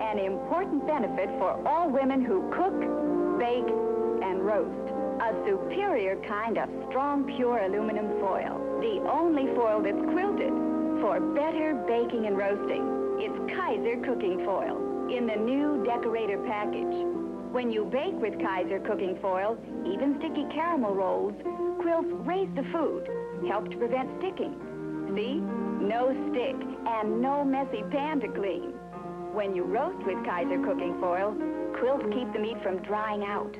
An important benefit for all women who cook, bake, and roast. A superior kind of strong, pure aluminum foil. The only foil that's quilted for better baking and roasting. It's Kaiser cooking foil in the new decorator package. When you bake with Kaiser cooking foil, even sticky caramel rolls, quilts raise the food, help to prevent sticking. See? No stick and no messy pan to clean. When you roast with Kaiser cooking foil, quilts keep the meat from drying out,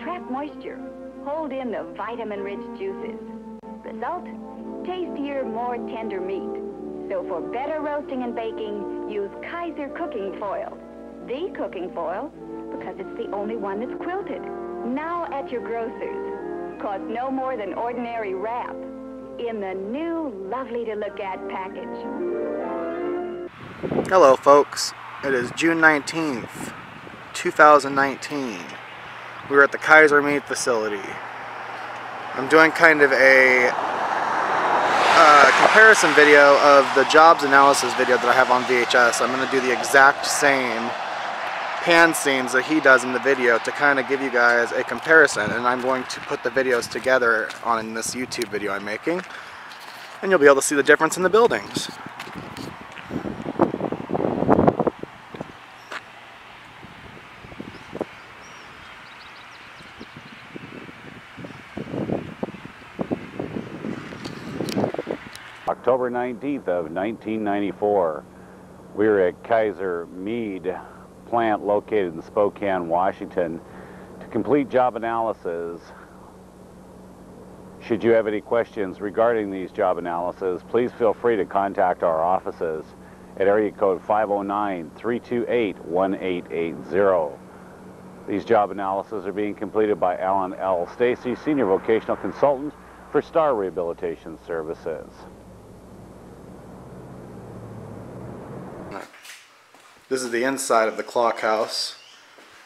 trap moisture, hold in the vitamin-rich juices. Result? Tastier, more tender meat. So for better roasting and baking, use Kaiser cooking foil. The cooking foil, because it's the only one that's quilted. Now at your grocer's. Costs no more than ordinary wrap. In the new, lovely to look at package. Hello folks, it is June 19th, 2019. We're at the Kaiser Mead Facility. I'm doing kind of a uh, comparison video of the jobs analysis video that I have on VHS. I'm going to do the exact same pan scenes that he does in the video to kind of give you guys a comparison and I'm going to put the videos together on this YouTube video I'm making and you'll be able to see the difference in the buildings. 19th of 1994. We were at Kaiser Mead plant located in Spokane, Washington to complete job analysis. Should you have any questions regarding these job analyses, please feel free to contact our offices at area code 509-328-1880. These job analyses are being completed by Alan L. Stacy, Senior Vocational Consultant for Star Rehabilitation Services. This is the inside of the clock house.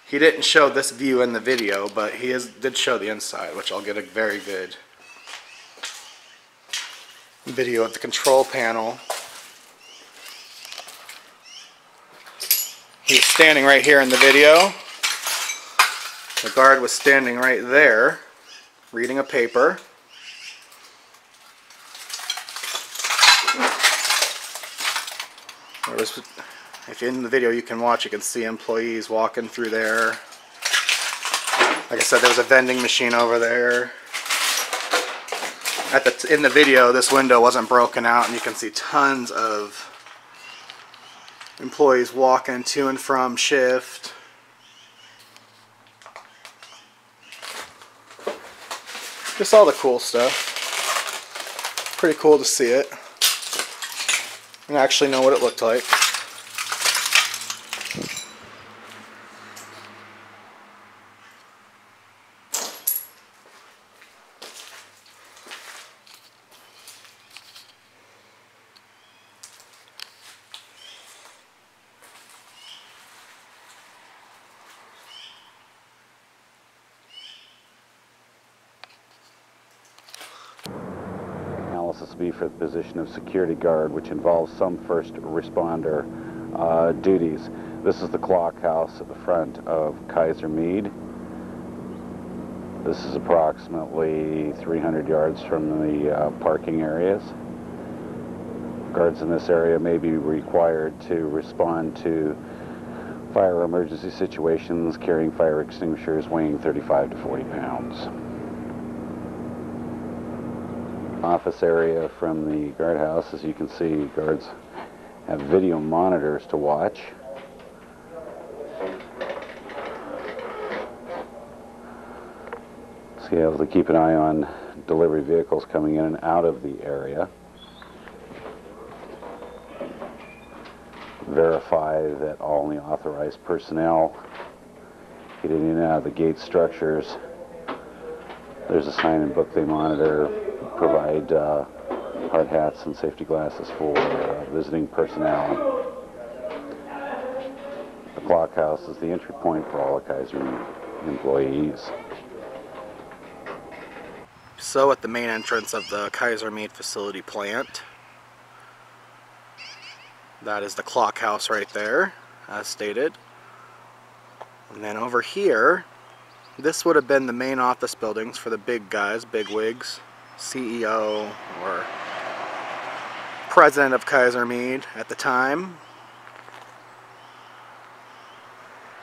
He didn't show this view in the video, but he is, did show the inside, which I'll get a very good video of the control panel. He's standing right here in the video. The guard was standing right there, reading a paper. There was if in the video you can watch, you can see employees walking through there. Like I said, there was a vending machine over there. At the in the video, this window wasn't broken out, and you can see tons of employees walking to and from shift. Just all the cool stuff. Pretty cool to see it. And actually know what it looked like. Analysis will be for the position of security guard, which involves some first responder uh, duties. This is the clock house at the front of Kaiser Mead. This is approximately 300 yards from the uh, parking areas. Guards in this area may be required to respond to fire emergency situations carrying fire extinguishers weighing 35 to 40 pounds. Office area from the guardhouse, as you can see, guards have video monitors to watch. So you able to keep an eye on delivery vehicles coming in and out of the area. Verify that all the authorized personnel get in and out of the gate structures. There's a sign and book they monitor, provide uh, hard hats and safety glasses for uh, visiting personnel. The clock house is the entry point for all the Kaiser employees. So at the main entrance of the Kaiser Mead Facility plant, that is the clock house right there. as stated. And then over here, this would have been the main office buildings for the big guys, big wigs, CEO or president of Kaiser Mead at the time.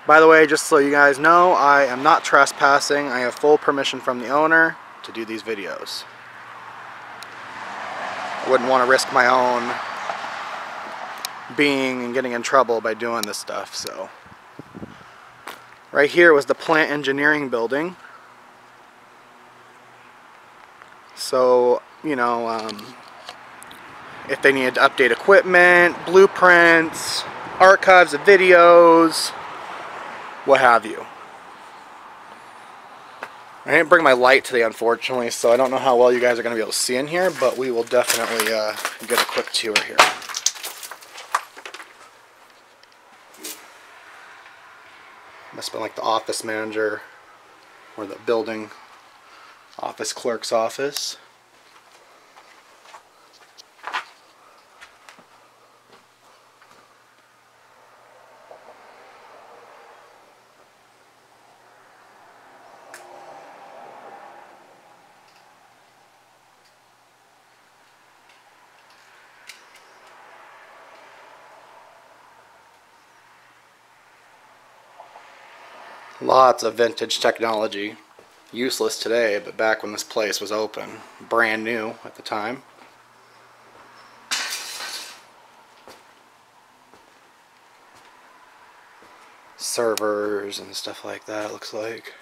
By the way, just so you guys know, I am not trespassing. I have full permission from the owner to do these videos. I wouldn't want to risk my own being and getting in trouble by doing this stuff, so. Right here was the plant engineering building. So, you know, um, if they needed to update equipment, blueprints, archives of videos, what have you. I didn't bring my light today, unfortunately, so I don't know how well you guys are going to be able to see in here, but we will definitely uh, get a quick tour here. Must have been like the office manager or the building office clerk's office. Lots of vintage technology. Useless today, but back when this place was open. Brand new at the time. Servers and stuff like that, looks like.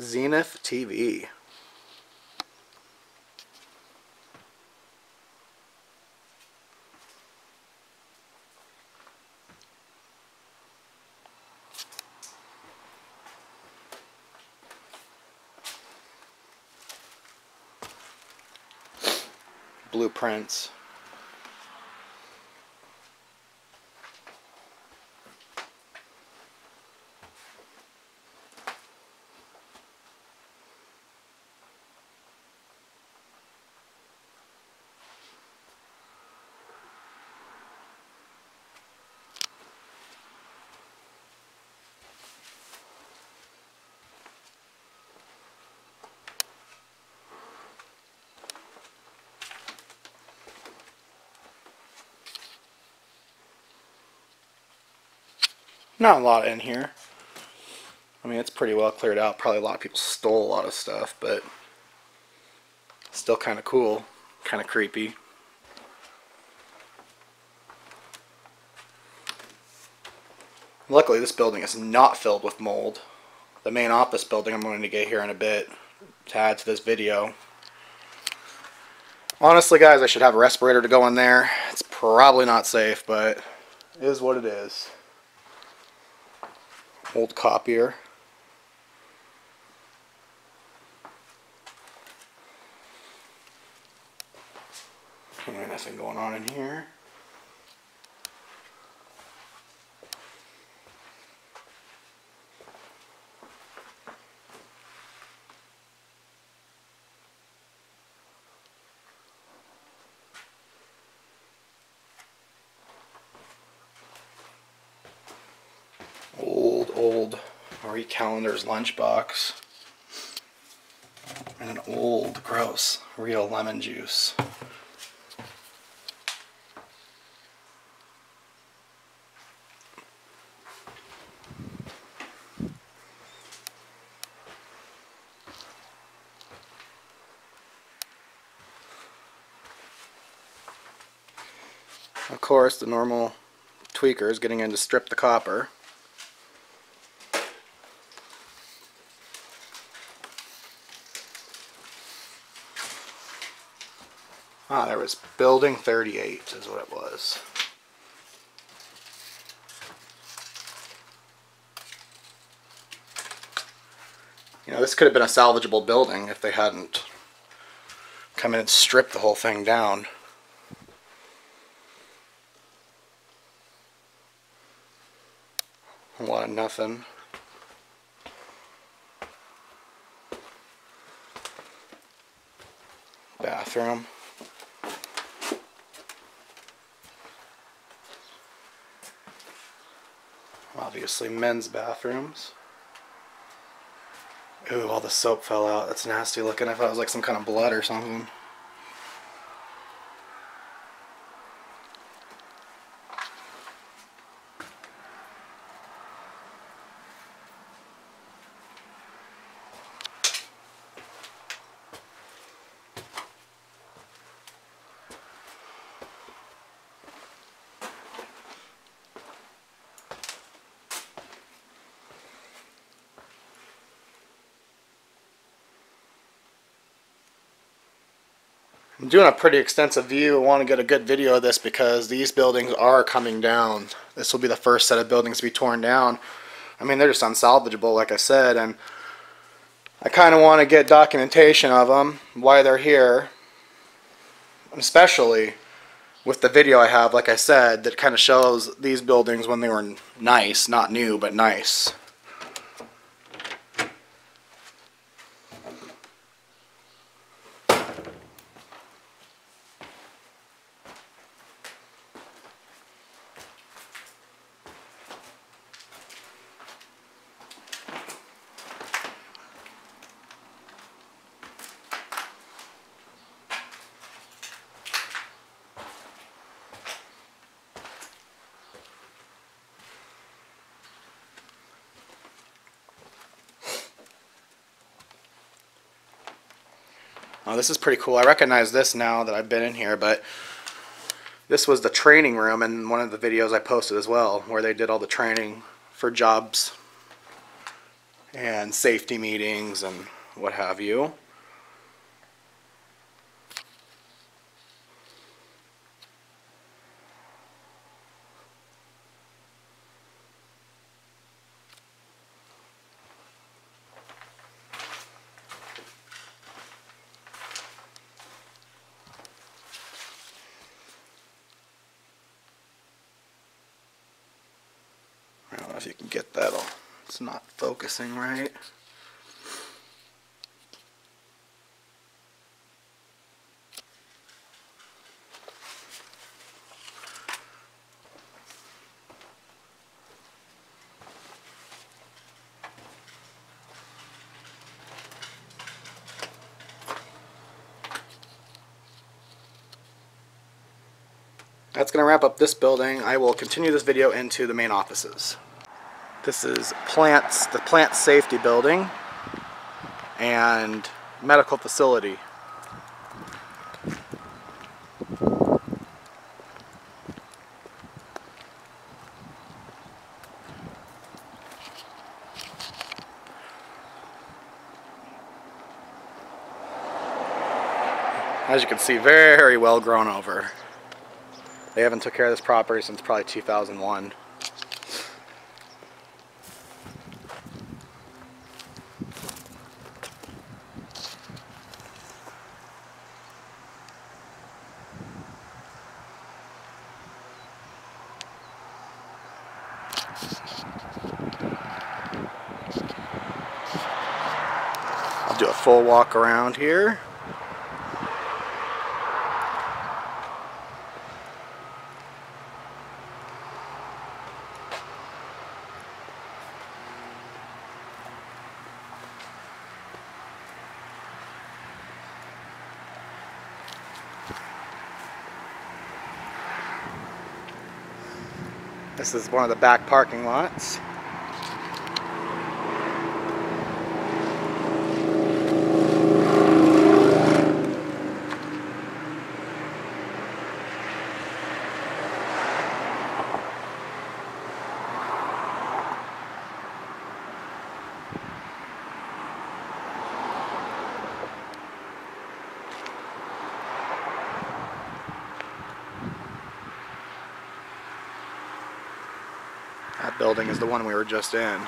Zenith TV. Blueprints. Not a lot in here. I mean, it's pretty well cleared out. Probably a lot of people stole a lot of stuff, but still kind of cool, kind of creepy. Luckily, this building is not filled with mold. The main office building I'm going to get here in a bit to add to this video. Honestly, guys, I should have a respirator to go in there. It's probably not safe, but it is what it is old copier. Nothing going on in here. old Marie Callender's lunchbox. And an old, gross, real lemon juice. Of course, the normal tweaker is getting in to strip the copper. Ah, there was Building 38 is what it was. You know, this could have been a salvageable building if they hadn't come in and stripped the whole thing down. A lot of nothing. Bathroom. Obviously men's bathrooms. Ooh, all the soap fell out. That's nasty looking. I thought it was like some kind of blood or something. I'm doing a pretty extensive view. I want to get a good video of this because these buildings are coming down. This will be the first set of buildings to be torn down. I mean, they're just unsalvageable, like I said, and I kind of want to get documentation of them, why they're here, especially with the video I have, like I said, that kind of shows these buildings when they were nice, not new, but nice. Oh, this is pretty cool. I recognize this now that I've been in here, but this was the training room in one of the videos I posted as well, where they did all the training for jobs and safety meetings and what have you. If you can get that all. It's not focusing right. That's going to wrap up this building. I will continue this video into the main offices. This is plants, the plant safety building and medical facility. As you can see, very well grown over. They haven't took care of this property since probably 2001. Full walk around here. This is one of the back parking lots. Building is the one we were just in.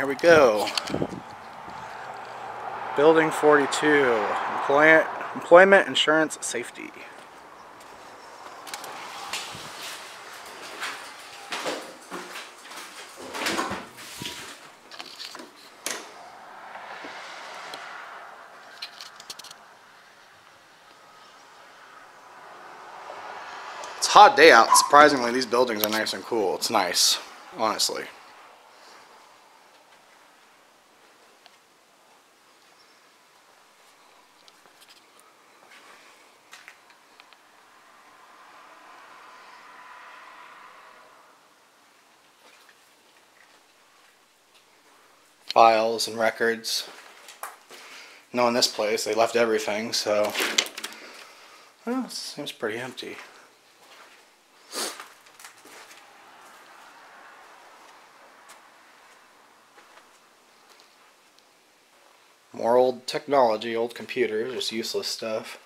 Here we go. Building 42, Employ Employment Insurance Safety. It's a hot day out. Surprisingly, these buildings are nice and cool. It's nice, honestly. Files and records. Knowing this place, they left everything, so well, it seems pretty empty. More old technology, old computers, just useless stuff.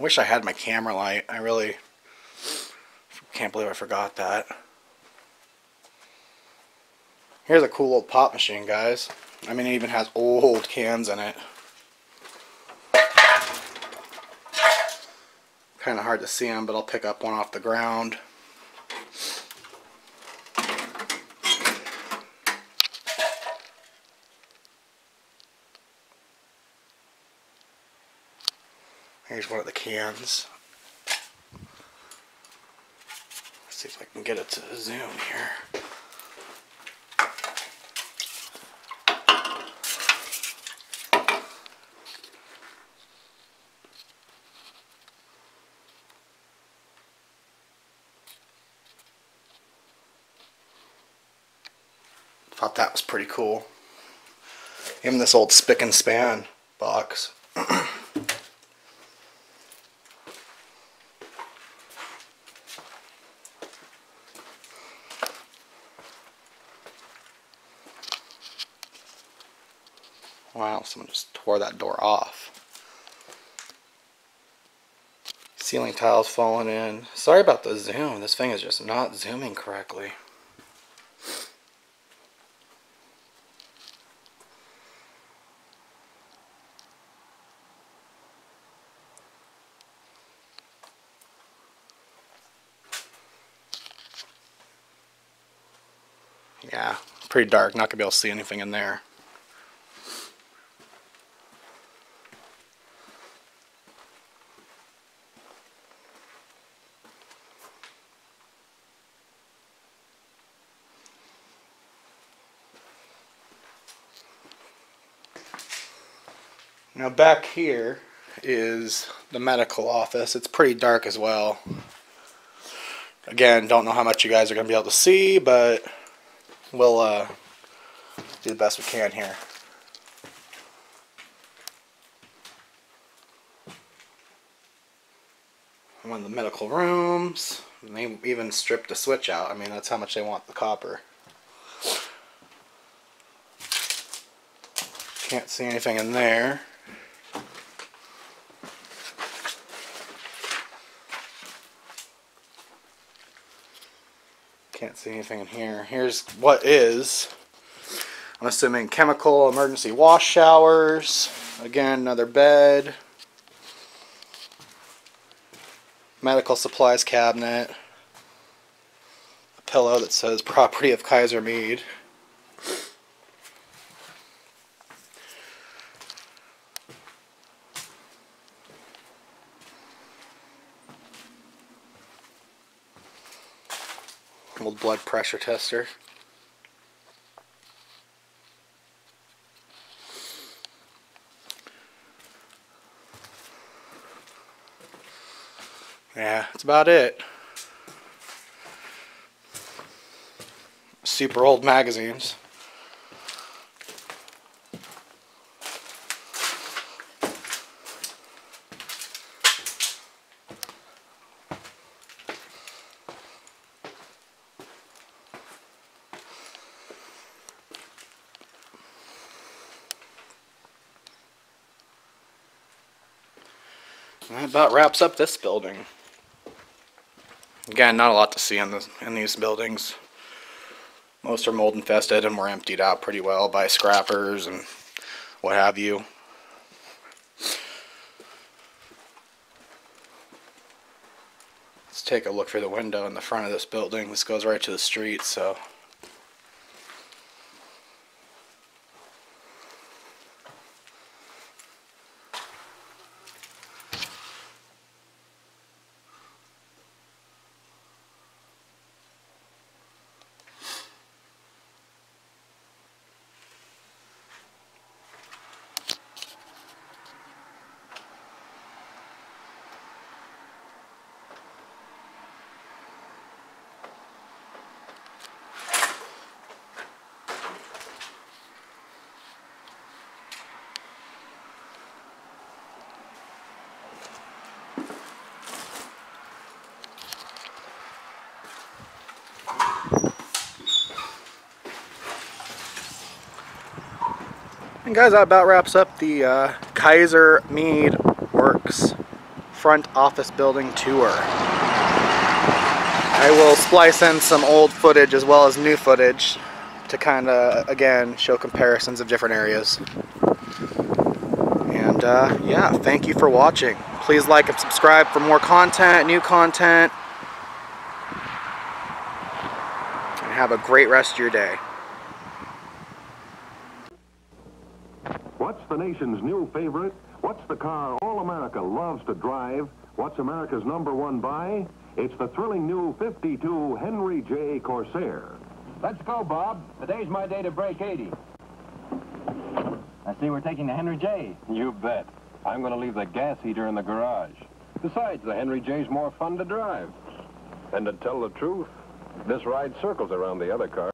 Wish I had my camera light. I really can't believe I forgot that. Here's a cool old pop machine, guys. I mean, it even has old cans in it. Kind of hard to see them, but I'll pick up one off the ground. Here's one of the cans. Let's see if I can get it to zoom here. Thought that was pretty cool. Even this old spick and span box. that door off. Ceiling tiles falling in. Sorry about the zoom. This thing is just not zooming correctly. Yeah, pretty dark. Not gonna be able to see anything in there. Now back here is the medical office. It's pretty dark as well. Again, don't know how much you guys are going to be able to see, but we'll uh, do the best we can here. One of the medical rooms. They even stripped the switch out. I mean, that's how much they want the copper. Can't see anything in there. See anything in here. Here's what is, I'm assuming chemical emergency wash showers. Again, another bed. Medical supplies cabinet. A pillow that says property of Kaiser Mead. Old blood pressure tester. Yeah, that's about it. Super old magazines. That about wraps up this building. Again, not a lot to see in, this, in these buildings. Most are mold infested and were emptied out pretty well by scrappers and what have you. Let's take a look through the window in the front of this building. This goes right to the street, so. And guys, that about wraps up the uh, Kaiser Mead Works front office building tour. I will splice in some old footage as well as new footage to kind of, again, show comparisons of different areas. And uh, yeah, thank you for watching. Please like and subscribe for more content, new content. And have a great rest of your day. What's the nation's new favorite? What's the car all America loves to drive? What's America's number one buy? It's the thrilling new 52 Henry J. Corsair. Let's go, Bob. Today's my day to break 80. I see we're taking the Henry J. You bet. I'm going to leave the gas heater in the garage. Besides, the Henry J's more fun to drive. And to tell the truth, this ride circles around the other car.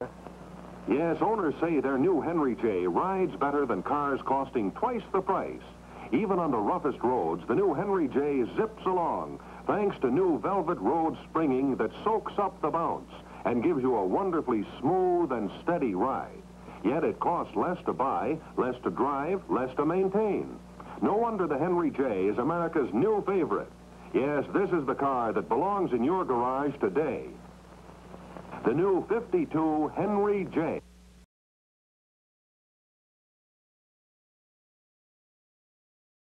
Yes, owners say their new Henry J. rides better than cars costing twice the price. Even on the roughest roads, the new Henry J. zips along thanks to new velvet road springing that soaks up the bounce and gives you a wonderfully smooth and steady ride. Yet it costs less to buy, less to drive, less to maintain. No wonder the Henry J. is America's new favorite. Yes, this is the car that belongs in your garage today. The new 52 Henry J.